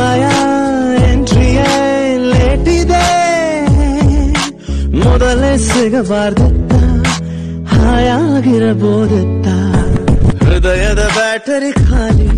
ಸಮಯ ಎಂಟ್ರಿಯೇ ಲೇಟ್ ಇದೆ ಮೊದಲೇ ಸಿಗಬಾರ್ದಿತ್ತ ಹಾಯಾಗಿರಬಹುದಿತ್ತ ಹೃದಯದ ಬ್ಯಾಟರಿ ಖಾಲಿ